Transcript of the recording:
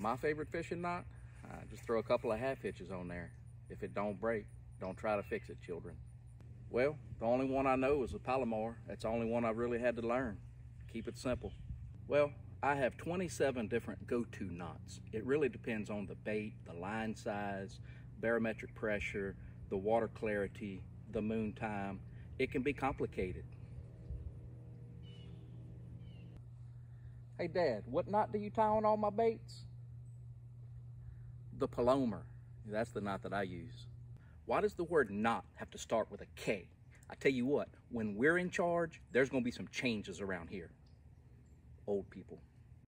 My favorite fishing knot? Just throw a couple of half hitches on there. If it don't break, don't try to fix it, children. Well, the only one I know is a Palomar. That's the only one I really had to learn. Keep it simple. Well, I have 27 different go-to knots. It really depends on the bait, the line size, barometric pressure, the water clarity, the moon time. It can be complicated. Hey Dad, what knot do you tie on all my baits? The Palomar. That's the knot that I use. Why does the word knot have to start with a K? I tell you what, when we're in charge, there's gonna be some changes around here. Old people.